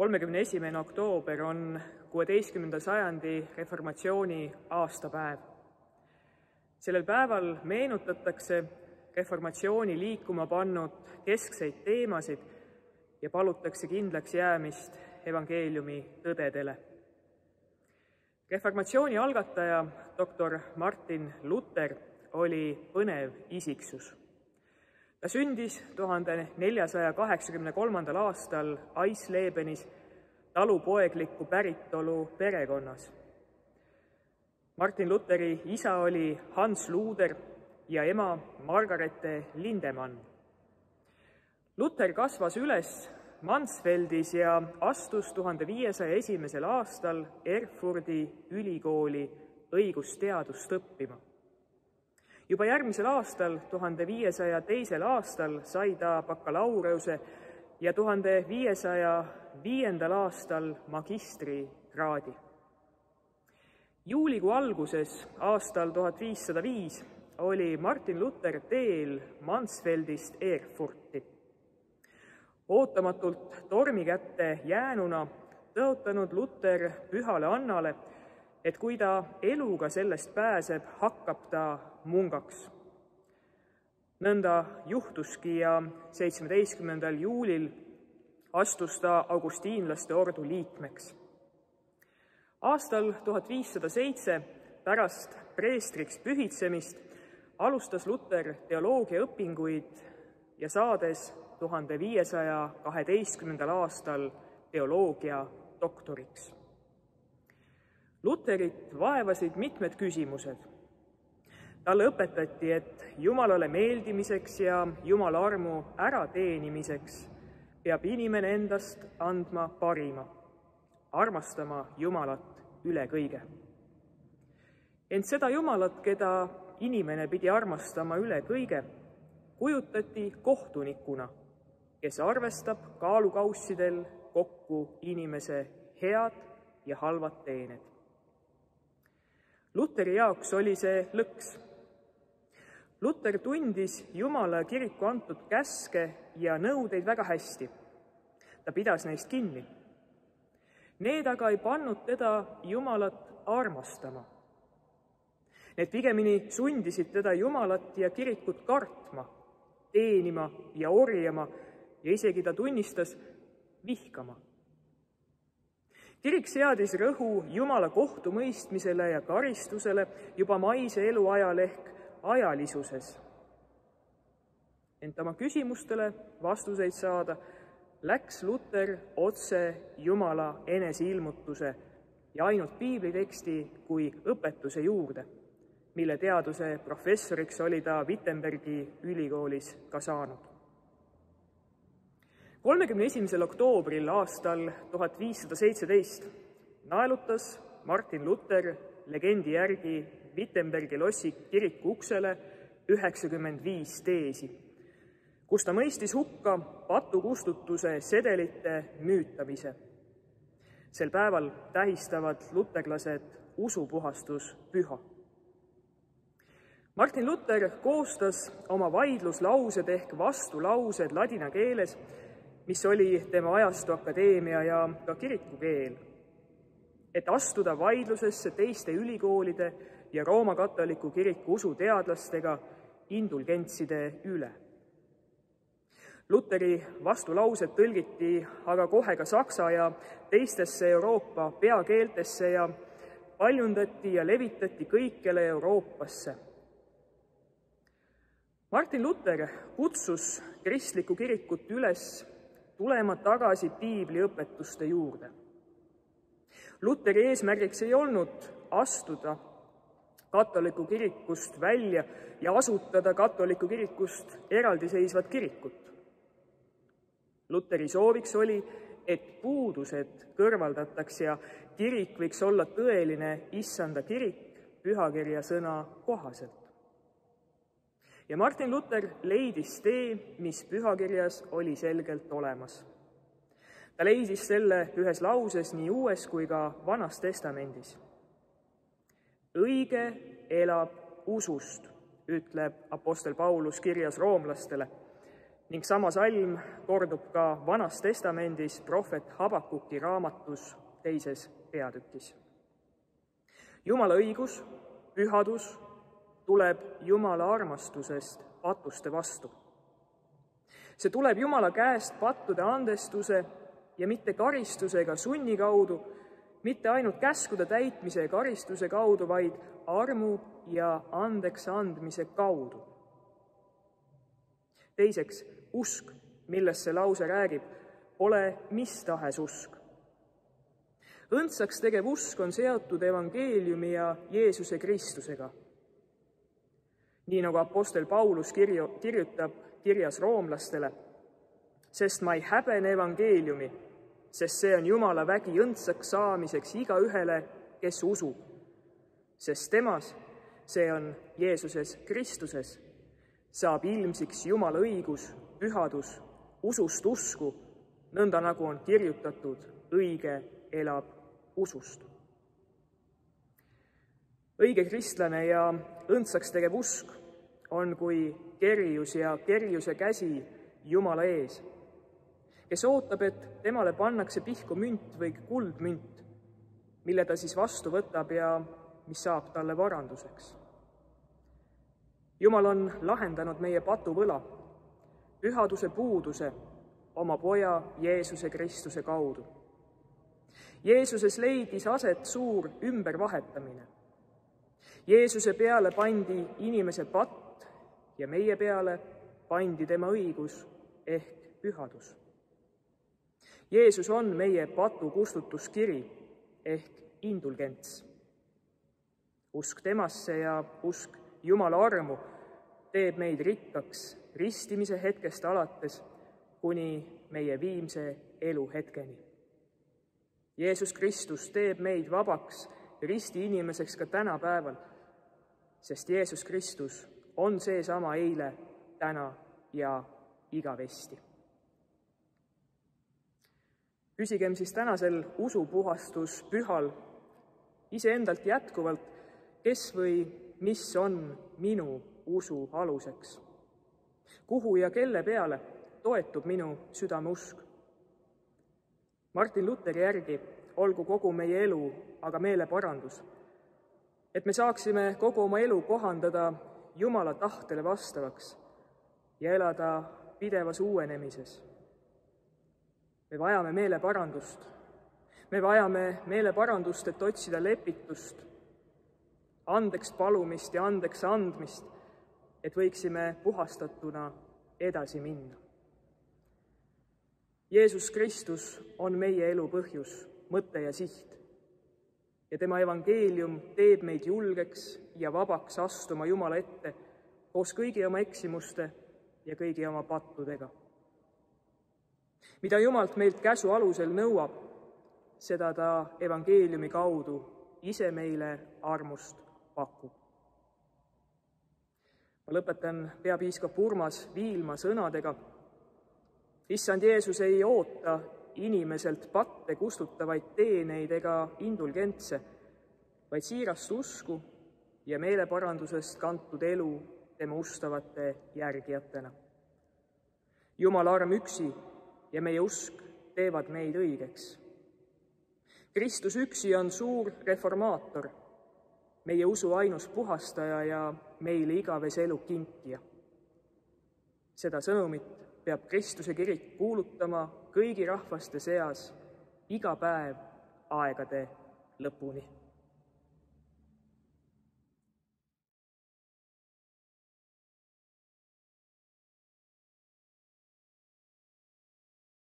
kolmekümne esimene oktoober on kuueteistkümnenda sajandi reformatsiooni aastapäev. sellel päeval meenutatakse reformatsiooni liikuma pannud keskseid teemasid ja palutakse kindlaks jäämist evangeeliumi tõdedele. reformatsiooni algataja doktor Martin Luther oli põnev isiksus. Ta sündis tuhande neljasaja kaheksakümne kolmandal aastal Eislebenis talupoeglikku päritolu perekonnas. Martin Lutheri isa oli Hans Luuder ja ema Margarete Lindemann. Luther kasvas üles Mansfeldis ja astus tuhande viiesaja esimesel aastal Erfurdi ülikooli õigusteadust õppima. Juba järgmisel aastal, tuhande viiesaja teisel aastal sai ta bakalaureuse ja tuhande viiesaja viiendal aastal magistrikraadi. juulikuu alguses aastal tuhat viissada viis oli Martin Luther teel Mansfeldist Erfurti. ootamatult tormi kätte jäänuna tõotanud Luther pühale Annale, et kui ta eluga sellest pääseb, hakkab ta mungaks. nõnda juhtuski ja seitsmeteistkümnendal juulil astus ta augustiinlaste ordu liikmeks. aastal tuhat viissada seitse pärast preestriks pühitsemist alustas Luther teoloogiaõpinguid ja saades tuhande viiesaja kaheteistkümnendal aastal teoloogia doktoriks. Luterit vaevasid mitmed küsimused. talle õpetati, et Jumalale meeldimiseks ja Jumala armu ärateenimiseks peab inimene endast andma parima, armastama Jumalat üle kõige. ent seda Jumalat, keda inimene pidi armastama üle kõige, kujutati kohtunikuna, kes arvestab kaalukaussidel kokku inimese head ja halvad teened. Luteri jaoks oli see lõks. Luter tundis Jumala kiriku antud käske ja nõudeid väga hästi. ta pidas neist kinni. Need aga ei pannud teda Jumalat armastama. Need pigemini sundisid teda Jumalat ja kirikut kartma, teenima ja orjama ja isegi ta tunnistas vihkama. Kirik seadis rõhu Jumala kohtumõistmisele ja karistusele juba maise eluajal ehk ajalisuses. ent oma küsimustele vastuseid saada läks Luter otse Jumala eneseilmutuse ja ainult piibliteksti kui õpetuse juurde, mille teaduse professoriks oli ta Wittenbergi ülikoolis ka saanud kolmekümne esimesel oktoobril aastal tuhat viissada seitseteist naelutas Martin Luther legendi järgi Wittenbergi lossi kiriku uksele üheksakümmend viis teesi, kus ta mõistis hukka patukustutuse sedelite müütamise. sel päeval tähistavad luterlased usupuhastuspüha. Martin Luther koostas oma vaidluslaused ehk vastulaused ladina keeles mis oli tema ajastu akadeemia ja ka kirikukeel, et astuda vaidlusesse teiste ülikoolide ja Rooma katoliku kiriku usuteadlastega indulgentside üle. Luteri vastulaused tõlgiti aga kohe ka saksa ja teistesse Euroopa peakeeltesse ja paljundati ja levitati kõikjale Euroopasse. Martin Luther kutsus kristlikku kirikut üles tulema tagasi piibliõpetuste juurde. Luteri eesmärgiks ei olnud astuda katoliku kirikust välja ja asutada katoliku kirikust eraldiseisvat kirikut. Luteri sooviks oli, et puudused kõrvaldataks ja kirik võiks olla tõeline issanda kirik pühakirja sõna kohaselt ja Martin Luther leidis tee, mis pühakirjas oli selgelt olemas. ta leidis selle ühes lauses nii Uues kui ka Vanas Testamendis. õige elab usust, ütleb Apostel Paulus kirjas roomlastele ning sama salm kordub ka Vanas Testamendis prohvet Habakuki raamatus teises peatükis. Jumala õigus, pühadus tuleb Jumala armastusest patuste vastu. see tuleb Jumala käest pattude andestuse ja mitte karistuse ega sunni kaudu, mitte ainult käskude täitmise ja karistuse kaudu, vaid armu ja andeks andmise kaudu. teiseks, usk, millest see lause räägib, pole mis tahes usk. õndsaks tegev usk on seotud evangeeliumi ja Jeesuse Kristusega. Nii nagu Apostel Paulus kirju, kirjutab kirjas roomlastele, sest ma ei häbene evangeeliumi, sest see on Jumala vägi õndsaks saamiseks igaühele, kes usub. sest temas, see on Jeesuses Kristuses, saab ilmsiks Jumala õigus pühadus, usust usku, nõnda nagu on kirjutatud, õige elab usust. Õige kristlane ja õndsaks tegev usk on kui kerjus ja kerjuse käsi Jumala ees, kes ootab, et temale pannakse pihku münt või kuldmünt, mille ta siis vastu võtab ja mis saab talle varanduseks. Jumal on lahendanud meie patuvõla pühaduse puuduse oma poja Jeesuse Kristuse kaudu. Jeesuses leidis aset suur ümbervahetamine. Jeesuse peale pandi inimese patt ja meie peale pandi tema õigus ehk pühadus. Jeesus on meie patu kustutuskiri ehk indulgents. usk temasse ja usk Jumala armu teeb meid rikkaks ristimise hetkest alates kuni meie viimse eluhetkeni. Jeesus Kristus teeb meid vabaks risti inimeseks ka tänapäeval, sest Jeesus Kristus on seesama eile, täna ja igavesti. küsigem siis tänasel usupuhastuspühal iseendalt jätkuvalt, kes või mis on minu usu aluseks kuhu ja kelle peale toetub minu südameusk. Martin Luteri järgi olgu kogu meie elu aga meeleparandus, et me saaksime kogu oma elu kohandada Jumala tahtele vastavaks ja elada pidevas uuenemises. me vajame meeleparandust. me vajame meeleparandust, et otsida lepitust, andeks palumist ja andeks andmist et võiksime puhastatuna edasi minna. Jeesus Kristus on meie elu põhjus, mõte ja siht. Ja tema evangeelium teeb meid julgeks ja vabaks astuma Jumala ette koos kõigi oma eksimuste ja kõigi oma pattudega. mida Jumalt meilt käsu alusel nõuab, seda ta evangeeliumi kaudu ise meile armust pakub ma lõpetan peapiiskop Urmas Viilma sõnadega. issand Jeesus ei oota inimeselt patte kustutavaid teeneid ega indulgentse, vaid siirast usku ja meeleparandusest kantud elu tema ustavate järgijatena. Jumala arm üksi ja meie usk teevad meid õigeks. Kristus üksi on suur reformaator meie usu ainus puhastaja ja meile igavese elu kinkija. seda sõnumit peab Kristuse kirik kuulutama kõigi rahvaste seas iga päev aegade lõpuni